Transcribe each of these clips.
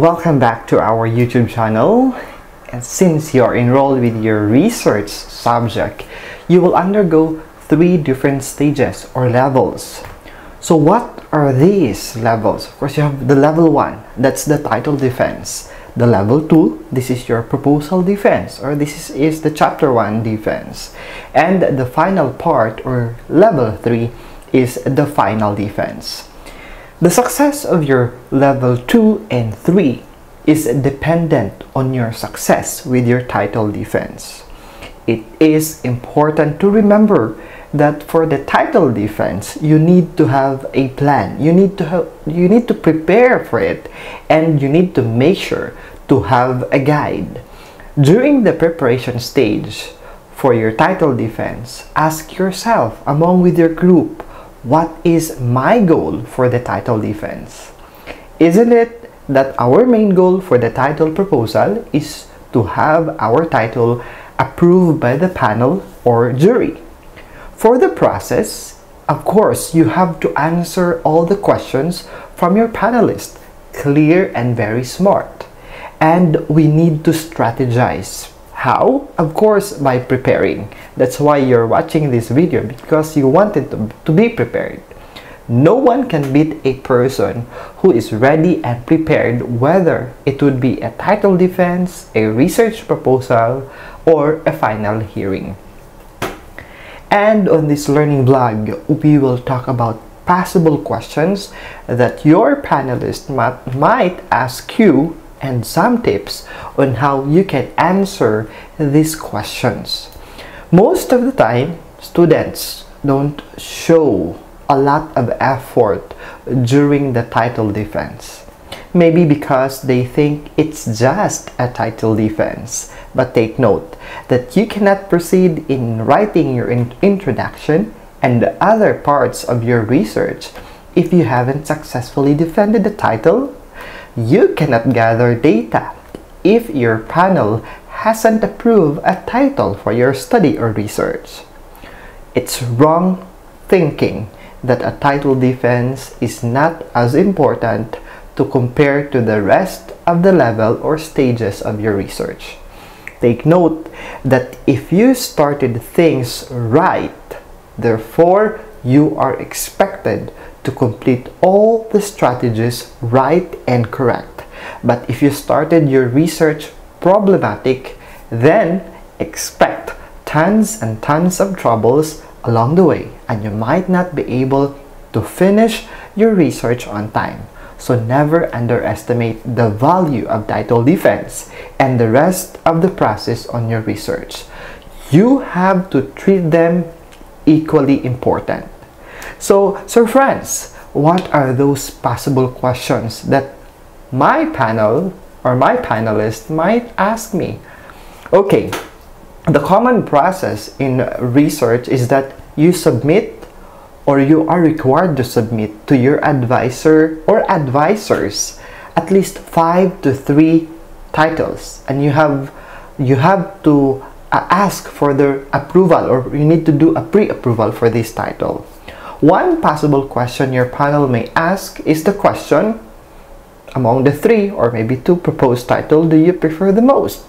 welcome back to our YouTube channel. And since you're enrolled with your research subject, you will undergo three different stages or levels. So what are these levels? Of course, you have the level 1, that's the title defense. The level 2, this is your proposal defense or this is, is the chapter 1 defense. And the final part or level 3 is the final defense. The success of your level 2 and 3 is dependent on your success with your title defense. It is important to remember that for the title defense, you need to have a plan. You need to have, you need to prepare for it and you need to make sure to have a guide. During the preparation stage for your title defense, ask yourself among with your group what is my goal for the title defense? Isn't it that our main goal for the title proposal is to have our title approved by the panel or jury? For the process, of course, you have to answer all the questions from your panelists, clear and very smart. And we need to strategize how? Of course, by preparing. That's why you're watching this video because you wanted to, to be prepared. No one can beat a person who is ready and prepared whether it would be a title defense, a research proposal, or a final hearing. And on this learning blog, we will talk about possible questions that your panelist might ask you and some tips on how you can answer these questions. Most of the time, students don't show a lot of effort during the title defense. Maybe because they think it's just a title defense. But take note that you cannot proceed in writing your in introduction and the other parts of your research if you haven't successfully defended the title you cannot gather data if your panel hasn't approved a title for your study or research. It's wrong thinking that a title defense is not as important to compare to the rest of the level or stages of your research. Take note that if you started things right, therefore you are expected to complete all the strategies right and correct. But if you started your research problematic, then expect tons and tons of troubles along the way and you might not be able to finish your research on time. So never underestimate the value of title defense and the rest of the process on your research. You have to treat them equally important. So, so friends, what are those possible questions that my panel or my panelist might ask me? Okay, the common process in research is that you submit or you are required to submit to your advisor or advisors at least five to three titles and you have you have to uh, ask for their approval or you need to do a pre-approval for this title one possible question your panel may ask is the question, among the three or maybe two proposed titles, do you prefer the most?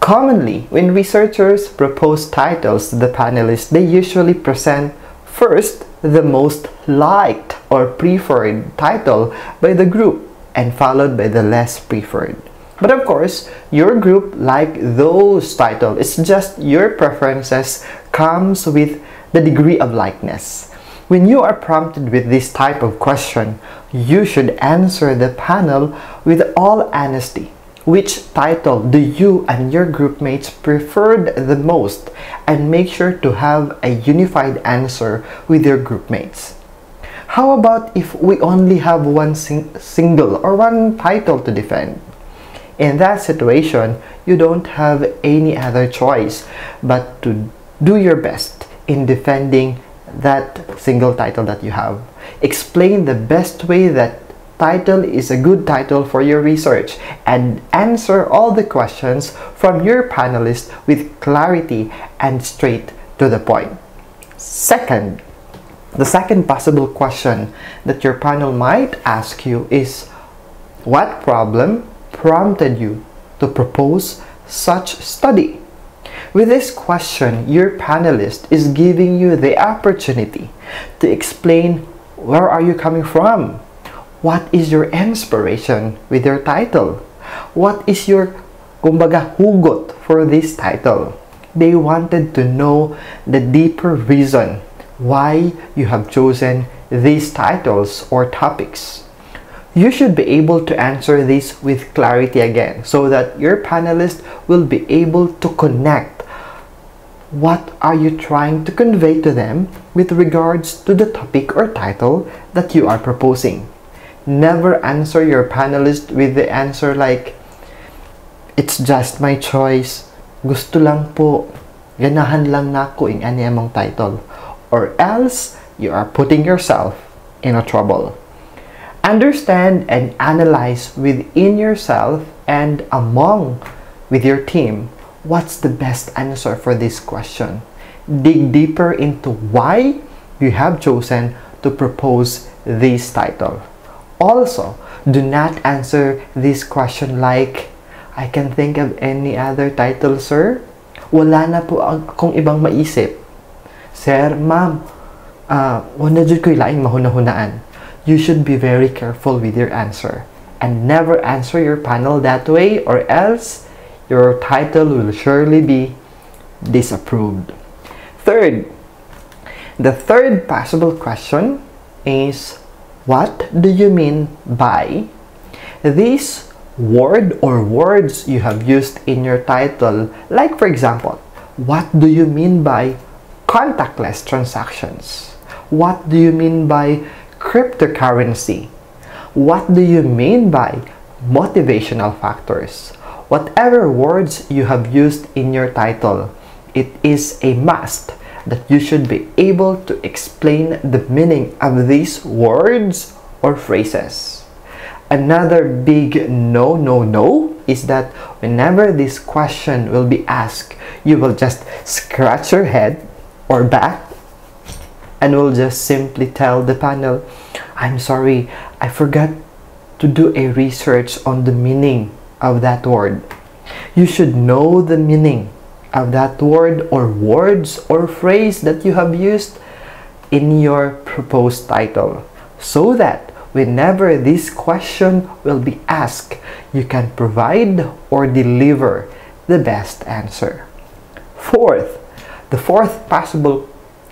Commonly, when researchers propose titles to the panelists, they usually present first the most liked or preferred title by the group and followed by the less preferred. But of course, your group like those titles. It's just your preferences comes with the degree of likeness. When you are prompted with this type of question, you should answer the panel with all honesty. Which title do you and your groupmates preferred the most and make sure to have a unified answer with your groupmates. How about if we only have one sing single or one title to defend? In that situation, you don't have any other choice but to do your best in defending that single title that you have. Explain the best way that title is a good title for your research and answer all the questions from your panelists with clarity and straight to the point. Second, the second possible question that your panel might ask you is What problem prompted you to propose such study? With this question, your panelist is giving you the opportunity to explain where are you coming from? What is your inspiration with your title? What is your kumbaga hugot for this title? They wanted to know the deeper reason why you have chosen these titles or topics. You should be able to answer this with clarity again so that your panelist will be able to connect what are you trying to convey to them with regards to the topic or title that you are proposing. Never answer your panelist with the answer like, It's just my choice. Gusto lang po. Ganahan lang nako in any among title. Or else, you are putting yourself in a trouble. Understand and analyze within yourself and among with your team what's the best answer for this question. Dig deeper into why you have chosen to propose this title. Also, do not answer this question like, I can think of any other title, sir. Wala na po akong ibang maisip. Sir, ma'am, uh, wala dyan mahunahunaan. You should be very careful with your answer and never answer your panel that way or else your title will surely be disapproved. Third, the third possible question is what do you mean by this word or words you have used in your title? Like, for example, what do you mean by contactless transactions? What do you mean by cryptocurrency? What do you mean by motivational factors? Whatever words you have used in your title, it is a must that you should be able to explain the meaning of these words or phrases. Another big no, no, no is that whenever this question will be asked, you will just scratch your head or back and will just simply tell the panel, I'm sorry, I forgot to do a research on the meaning of that word. You should know the meaning of that word or words or phrase that you have used in your proposed title so that whenever this question will be asked, you can provide or deliver the best answer. Fourth, the fourth possible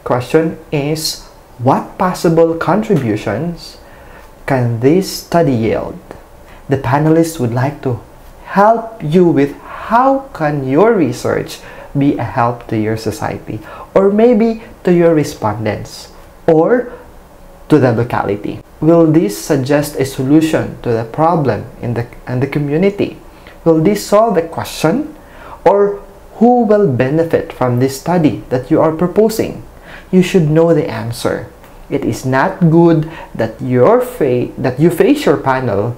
question is what possible contributions can this study yield? The panelists would like to help you with how can your research be a help to your society or maybe to your respondents or to the locality. Will this suggest a solution to the problem in the, in the community? Will this solve the question? Or who will benefit from this study that you are proposing? You should know the answer. It is not good that your fa- that you face your panel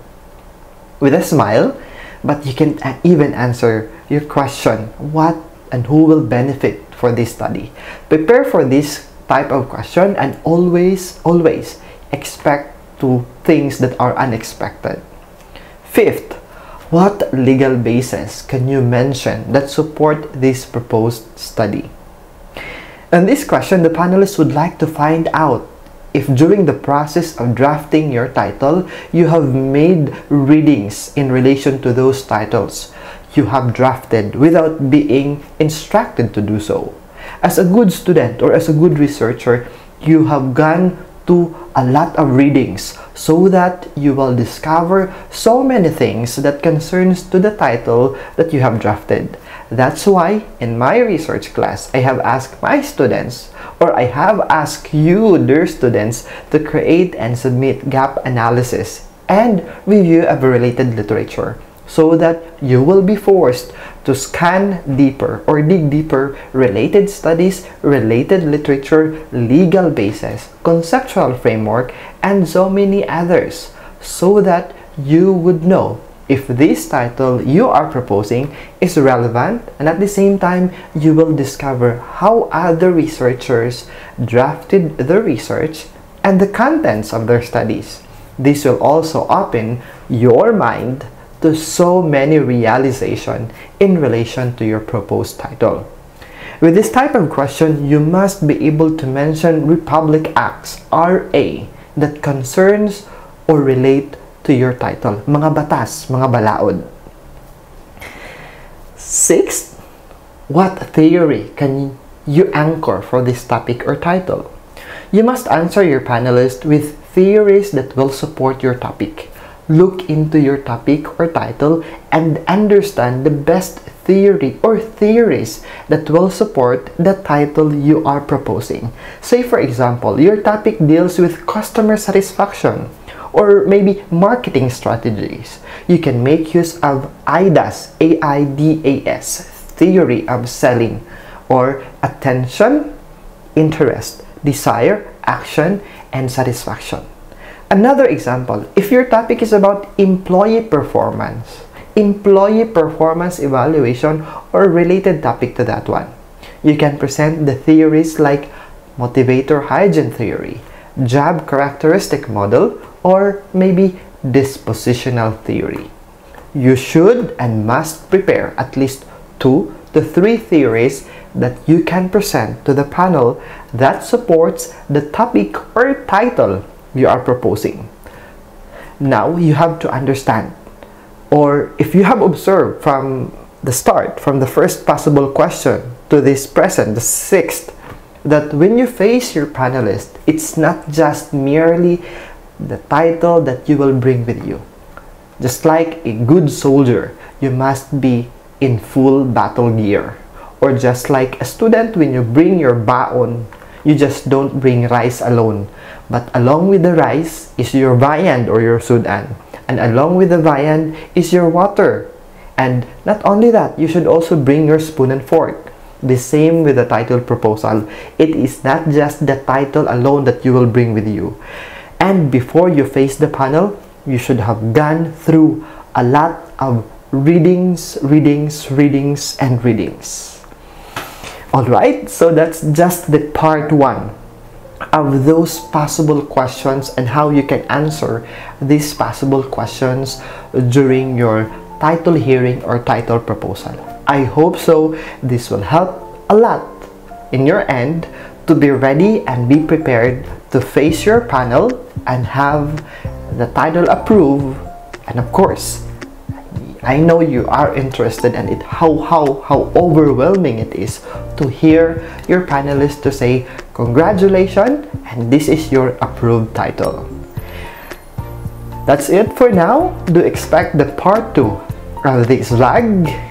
with a smile but you can uh, even answer your question what and who will benefit for this study? Prepare for this type of question and always always expect to things that are unexpected. Fifth what legal basis can you mention that support this proposed study in this question the panelists would like to find out if during the process of drafting your title, you have made readings in relation to those titles you have drafted without being instructed to do so. As a good student or as a good researcher, you have gone to a lot of readings so that you will discover so many things that concerns to the title that you have drafted. That's why in my research class, I have asked my students or I have asked you, dear students, to create and submit gap analysis and review of related literature so that you will be forced to scan deeper or dig deeper related studies, related literature, legal basis, conceptual framework, and so many others so that you would know if this title you are proposing is relevant and at the same time you will discover how other researchers drafted the research and the contents of their studies. This will also open your mind to so many realization in relation to your proposed title. With this type of question, you must be able to mention Republic Acts, RA, that concerns or relate to your title. Mga batas, mga balaod. Sixth, what theory can you anchor for this topic or title? You must answer your panelist with theories that will support your topic look into your topic or title and understand the best theory or theories that will support the title you are proposing. Say for example, your topic deals with customer satisfaction or maybe marketing strategies. You can make use of AIDAS, A-I-D-A-S, theory of selling or attention, interest, desire, action, and satisfaction. Another example, if your topic is about employee performance, employee performance evaluation or related topic to that one, you can present the theories like motivator hygiene theory, job characteristic model, or maybe dispositional theory. You should and must prepare at least two to three theories that you can present to the panel that supports the topic or title you are proposing. Now you have to understand, or if you have observed from the start, from the first possible question to this present, the sixth, that when you face your panelist, it's not just merely the title that you will bring with you. Just like a good soldier, you must be in full battle gear. Or just like a student, when you bring your baon, you just don't bring rice alone. But along with the rice is your viand or your sudan. And along with the viand is your water. And not only that, you should also bring your spoon and fork. The same with the title proposal. It is not just the title alone that you will bring with you. And before you face the panel, you should have gone through a lot of readings, readings, readings, and readings. Alright, so that's just the part one of those possible questions and how you can answer these possible questions during your title hearing or title proposal. I hope so. This will help a lot in your end to be ready and be prepared to face your panel and have the title approved and of course I know you are interested and it how how how overwhelming it is to hear your panelists to say congratulations and this is your approved title. That's it for now. Do expect the part 2 of this vlog.